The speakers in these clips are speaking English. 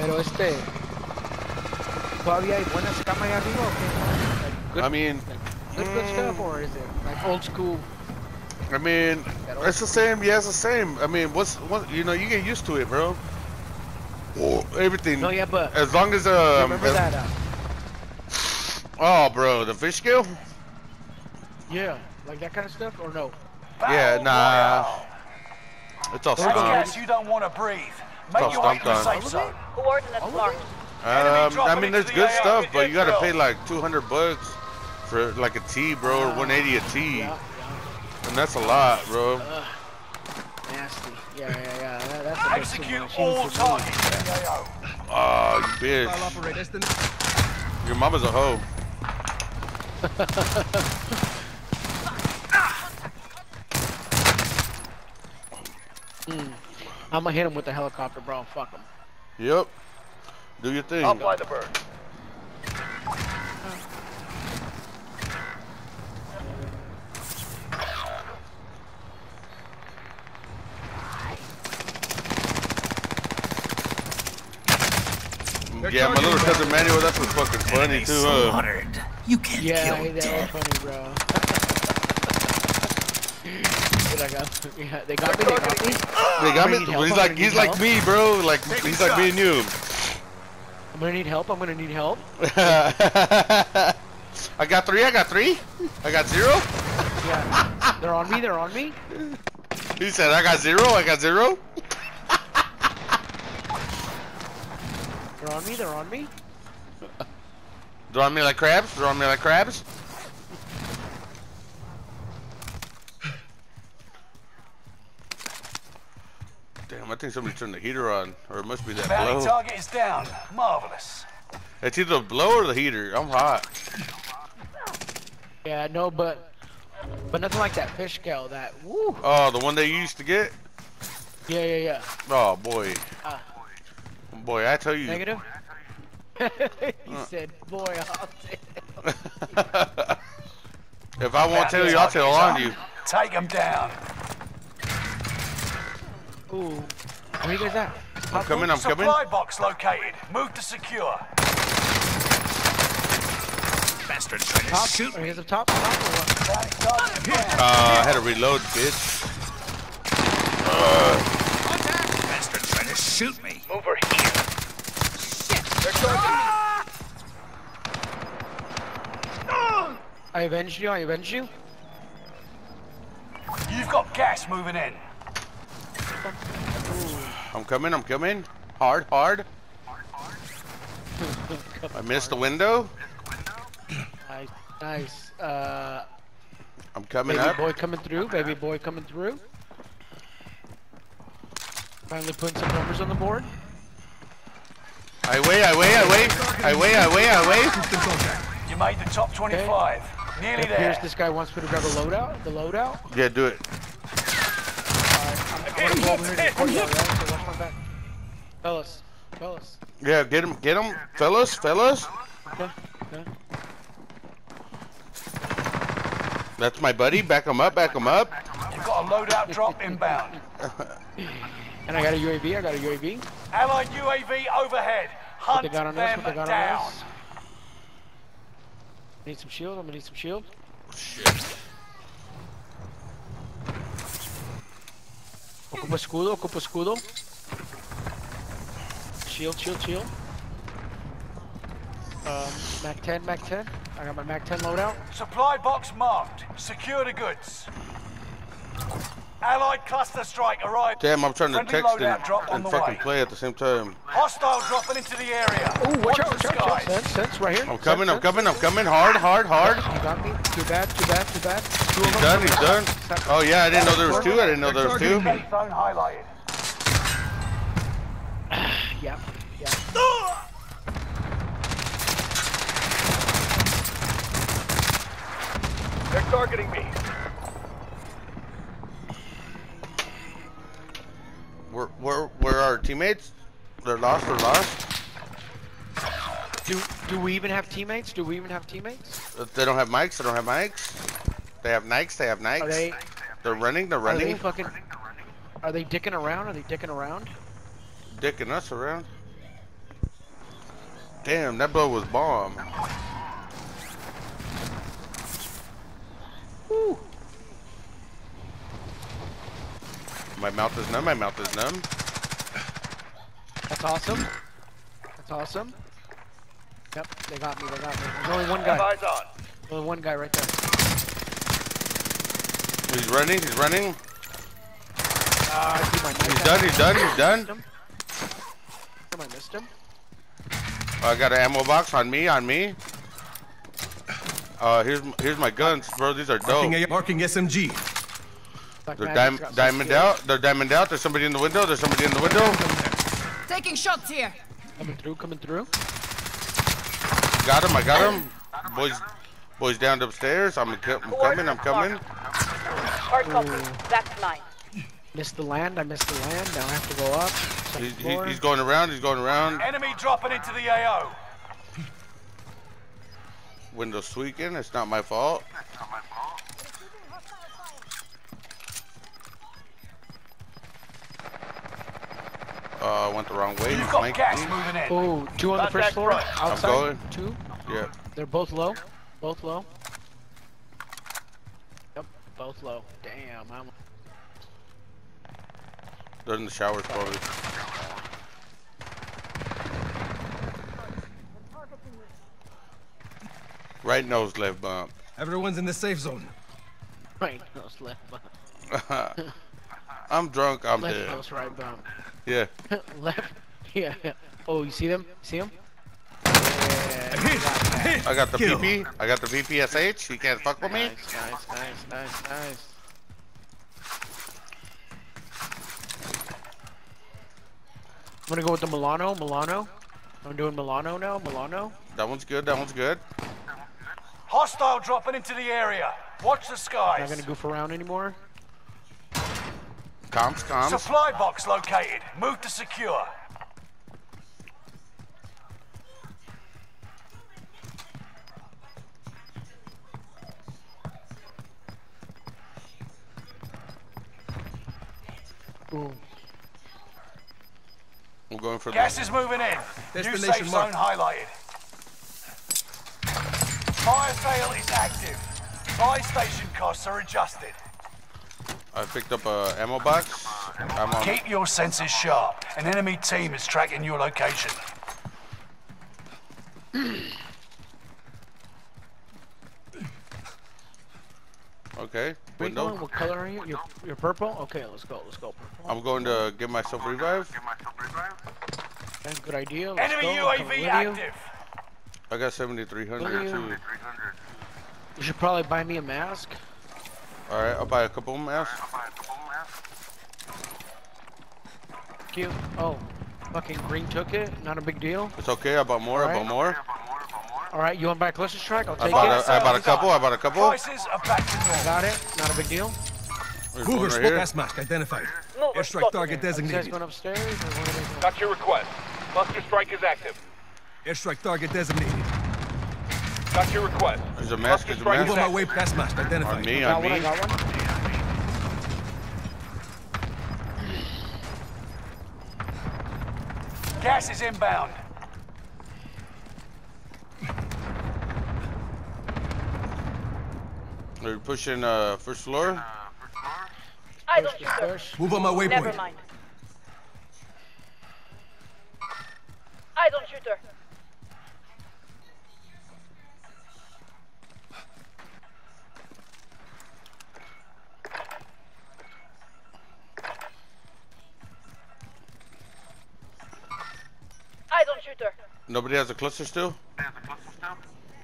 Pero este. ¿Todavía hay buenas camas ahí arriba o qué? Like, good, I mean, like, good, good stuff, mm, or is it like old school? I mean, it's the same. Yeah, it's the same. I mean, what's what? You know, you get used to it, bro. Everything. No, yeah, but As long as um. remember as- that? Uh, oh, bro, the fish scale. yeah, like that kind of stuff, or no? Yeah, Battle nah. Royale. It's all Take stumped. gas you don't want to breathe. Make all your way to the safe zone. Coordinates marked. Um, I mean, there's good stuff, but you gotta pay like 200 bucks for like a T, bro, or 180 a T, Yeah, and that's a lot, bro. yeah. Nasty. Yeah, yeah, yeah. That, that's a bit too Execute all Even for me. targets in. Oh, you bitch. Your mama's a hoe. I'm gonna hit him with the helicopter, bro. Fuck him. Yep. Do your thing. I'll fly the bird. Yeah, my little cousin Manuel, that's what's fucking funny too, huh? slaughtered. You can't Yeah, kill that was dead. funny, bro. Dude, I got, yeah, they got me. They got me. They got me. He's like he's like me, bro. Like he's like me and you. I'm gonna need help. I'm gonna need help. I got three. I got three. I got zero. Yeah, they're on me. They're on me. He said I got zero. I got zero. They're on me. They're on me. They're on me like crabs. They're on me like crabs. Damn, I think somebody turned the heater on, or it must be that Bounty blow. target is down. Marvelous. It's either the blow or the heater. I'm hot. Yeah, no, but but nothing like that fish scale. That woo. Oh, the one they used to get. Yeah, yeah, yeah. Oh boy. Ah. Boy, I tell you. Negative. he Uh. said, "Boy, I'll tell. it." if I won't tell you, I'll tell on you. Take him down. Ooh, where you guys at? I'm coming. I'm coming. Supply box located. Move to secure. Bastard trying to Top. shoot Or me. here's the top. top or what? Bounty target is down. Uh, I had to reload, bitch. Bastard trying to shoot me. Over here. They're charging. I avenged you. I avenged you. You've got gas moving in. I'm coming. I'm coming. Hard, hard. I missed the window. Nice, nice. Uh, I'm coming baby up. boy coming through. Baby boy coming through. Finally putting some numbers on the board. I wait, I wait, I wait, I weigh. I weigh. I weigh. You made the top 25. Nearly It appears there. this guy wants me to grab a loadout. The loadout. Yeah, do it. Alright, I'm, I'm gonna go over here to the right? So watch my back. Fellas, fellas. Yeah, get him. Get him, fellas, fellas. Okay, okay. That's my buddy. Back him up. Back him up. You've got a loadout drop inbound. And I got a UAV. I got a UAV. Allied UAV overhead. What Hunt they got on us? them What they got down. on us? Need some shield. I'm gonna need some shield. Ocupa escudo. Ocupa escudo. Shield, shield, shield. Um, Mac 10, Mac 10. I got my Mac 10 loadout. Supply box marked. Secure the goods. Allied cluster strike arrived. Damn, I'm trying to Friendly text loadout and, drop and fucking way. play at the same time. Hostile dropping into the area. Oh, watch Watch out, the watch out, watch out. Sense, sense, right here. I'm coming. Sense, I'm coming. I'm coming. Hard, hard, hard. You got me. Too bad, too bad, too bad. Two He's done. He's done. Oh yeah, I didn't know there was two. I didn't know there was two. Safe zone highlighted. Yeah, yeah. They're targeting me. Where, where, where are our teammates? They're lost. They're lost. Do do we even have teammates? Do we even have teammates? If They don't have mics. They don't have mics. They have Nikes. They have Nikes. Are they They're running. They're running. are they fucking are they dicking around? Are they dicking around? Dicking us around. Damn, that blow was bomb. My mouth is numb. My mouth is numb. That's awesome. That's awesome. Yep, they got me. They got me. There's only one guy. Eyes on. Only one guy right there. He's running. He's running. Ah, I see my knife He's done. He's done. He's done. him. Damn, I missed him. I got an ammo box on me. On me. Uh, here's here's my guns, bro. These are dope. Marking, a, marking SMG. Black They're dim diamond out. They're diamond out. There's somebody in the window. There's somebody in the window. Taking shots here. Coming through, coming through. Got him. I got him. Boys, boys down upstairs. I'm, I'm coming. I'm coming. Hard copy. That's mine. Missed the land. I missed the land. Now I have to go up. He's, he, he's going around. He's going around. Enemy dropping into the AO. Windows tweaking. It's not my fault. Uh, I went the wrong way. You've He's got flanking gas me. moving in. Oh, two on the first floor. right. Outside. going. Two. Yeah. They're both low. Both low. Yep, both low. Damn, I'm. They're in the showers probably. Right nose, left bump. Everyone's in the safe zone. Right nose, left bump. I'm drunk. I'm Left dead. nose, right bump. Yeah. left. Yeah. Oh, you see them? See them? Yeah. I got the Kill. PP. I got the VPSH. You can't fuck with me. Nice, nice, nice, nice, nice. I'm gonna go with the Milano. Milano. I'm doing Milano now. Milano. That one's good. That one's good. Hostile dropping into the area. Watch the skies. I'm Not gonna goof around anymore. Comms, comms. Supply box located. Move to secure. Boom. I'm going for Gas the. is moving in. New Destination safe zone highlighted. Fire sale is active. Buy station costs are adjusted. I picked up a ammo box. I'm on. Keep your senses sharp. An enemy team is tracking your location. Okay. Where you. What color are you? You're, you're purple? Okay, let's go. Let's go purple. I'm going to give myself revive. Okay, good idea. Let's Enemy go. UAV active. I got 7300 too. You should probably buy me a mask. All right, I'll buy a couple of masks. Cute. Oh, fucking green took it. Not a big deal. It's okay. I bought more. I bought more. All right, you want back closer strike? I'll I take bought it. a, I bought a couple. I bought a couple. Prices are back to normal. Got it. Not a big deal. There's one Cougar right smoke gas mask identified. Move. Airstrike target Are you guys designated. going upstairs? Or what are? Got your request. Cluster strike is active. Airstrike target designated. Got your request. There's a mask. There's a Move on my way. Gas mask On me. Got On one. Me. got one. Gas is inbound. They're pushing uh, first floor. I don't Push shoot her. Move on my Never waypoint. mind. I don't shoot her. I don't shoot her. Nobody has a cluster still.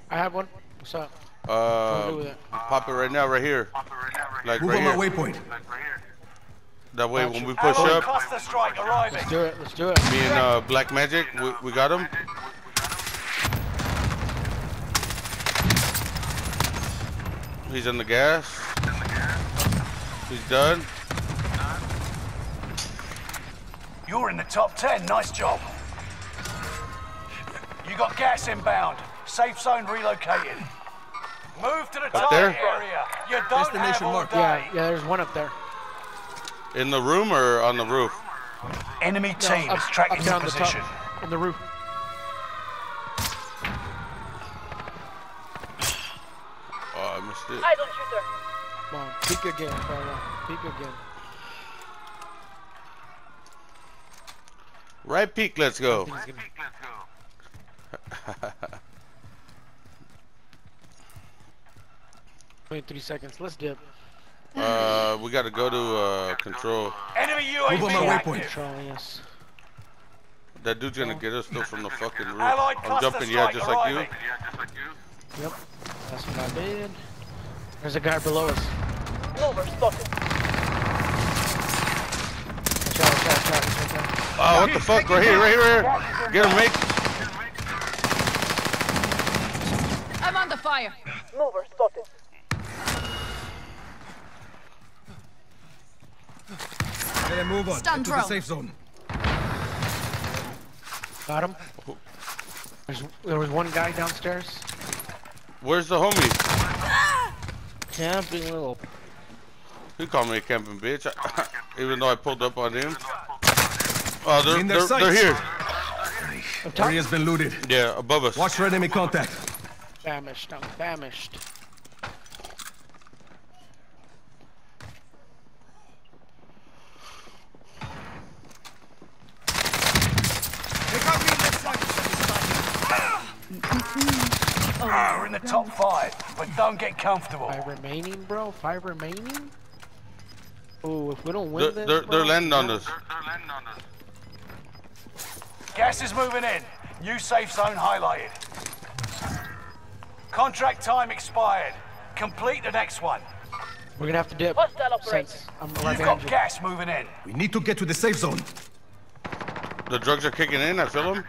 I have one. What's up? Uh, do with it? pop it right now, right here. Like Move right on my here. waypoint. That way, when we push Allied up, cluster strike arriving. Let's do it. Let's do it. me and uh, Black Magic, we, we got him. He's in the gas. He's done. You're in the top 10. Nice job got gas inbound. Safe zone relocated. Move to the top there? area. You don't Destination have mark. Yeah, yeah, there's one up there. In the room or on the roof? Enemy team no, up, is tracking your position. The on the roof. Oh, I missed it. Idle shooter. Come on, peek again, Peek again. Right peek, let's go. Thing's gonna- 23 seconds. Let's dip. Uh, we gotta go to uh control. Enemy Move on my UAV waypoint. active. Control, yes. That dude's gonna get us still from the fucking roof. I'm jumping, yeah, just like you. Yep. That's what I did. There's a guy below us. Oh, what the fuck? Right here, right here, right here. Get him, mate. I'm under fire. Mover spotted. Better move on. Stun to the drone. safe zone. Got him. There's, there was one guy downstairs. Where's the homie? Camping little. He called me a camping bitch, even though I pulled up on him. Oh, they're, they're, they're here. Area's been looted. Yeah, above us. Watch for enemy contact. Famished. I'm famished. Ah, we're in the top five, but don't get comfortable. Five remaining, bro. Five remaining. Oh, if we don't win They're, this, they're, bro, they're landing on us. Gas is moving in. New safe zone highlighted. Contract time expired. Complete the next one. We're gonna have to dip. Hostile operator. Since I'm You've got you. gas moving in. We need to get to the safe zone. The drugs are kicking in. I feel them.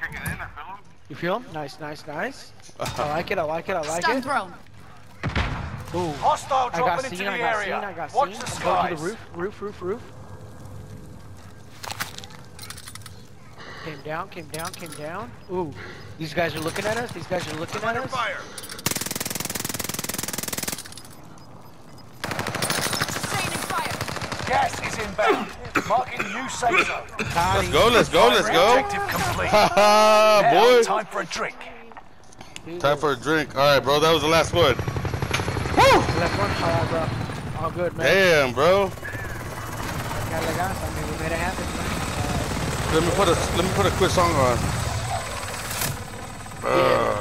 You feel them? Nice, nice, nice. I uh-huh. like it. I like it. I like Stun it. drone. Ooh. Hostile I got dropping into seen. the I got area. seen. I got Watch seen. the I'm going to skies. the roof. Roof. Roof. Roof. Came down. Came down. Came down. Ooh. These guys are looking at us. These guys are looking at us. Sustaining Gas is inbound. Marking new safe zone. Let's go, let's go, let's go. Objective complete. Haha, boy. time for a drink. Time for a drink. All right, bro. That was the last one. Left one. All right, bro. All good, man. Damn, bro. Got like us. I mean, we made it happen, man. Let me put a let me put a quick song on. Uh,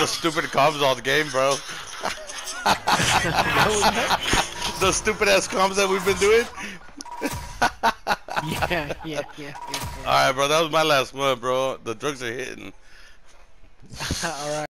the stupid comms all the game, bro. the stupid ass comms that we've been doing. Yeah, yeah, yeah, yeah. All right, bro. That was my last one, bro. The drugs are hitting. All right.